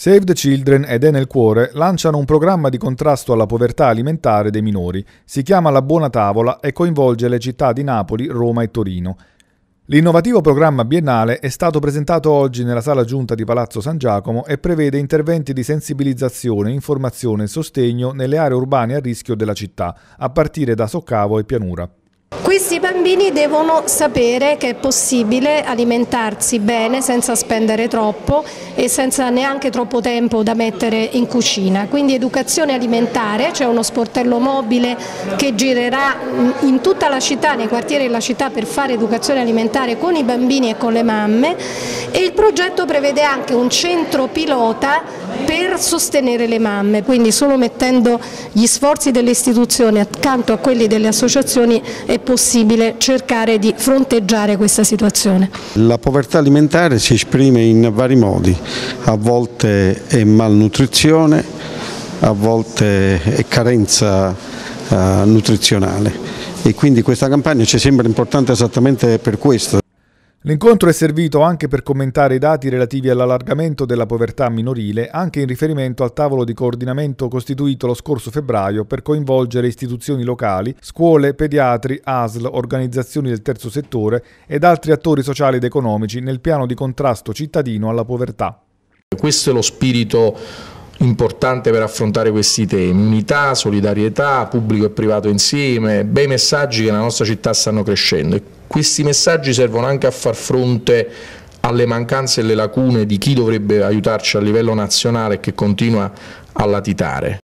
Save the Children ed È nel Cuore lanciano un programma di contrasto alla povertà alimentare dei minori. Si chiama La Buona Tavola e coinvolge le città di Napoli, Roma e Torino. L'innovativo programma biennale è stato presentato oggi nella sala giunta di Palazzo San Giacomo e prevede interventi di sensibilizzazione, informazione e sostegno nelle aree urbane a rischio della città, a partire da Soccavo e Pianura. Questi bambini devono sapere che è possibile alimentarsi bene senza spendere troppo e senza neanche troppo tempo da mettere in cucina. Quindi educazione alimentare, c'è uno sportello mobile che girerà in tutta la città, nei quartieri della città per fare educazione alimentare con i bambini e con le mamme e il progetto prevede anche un centro pilota per sostenere le mamme, quindi solo mettendo gli sforzi delle istituzioni accanto a quelli delle associazioni è possibile cercare di fronteggiare questa situazione. La povertà alimentare si esprime in vari modi, a volte è malnutrizione, a volte è carenza uh, nutrizionale e quindi questa campagna ci sembra importante esattamente per questo. L'incontro è servito anche per commentare i dati relativi all'allargamento della povertà minorile, anche in riferimento al tavolo di coordinamento costituito lo scorso febbraio per coinvolgere istituzioni locali, scuole, pediatri, ASL, organizzazioni del terzo settore ed altri attori sociali ed economici nel piano di contrasto cittadino alla povertà. Questo è lo spirito importante per affrontare questi temi, unità, solidarietà, pubblico e privato insieme, bei messaggi che nella nostra città stanno crescendo questi messaggi servono anche a far fronte alle mancanze e alle lacune di chi dovrebbe aiutarci a livello nazionale e che continua a latitare.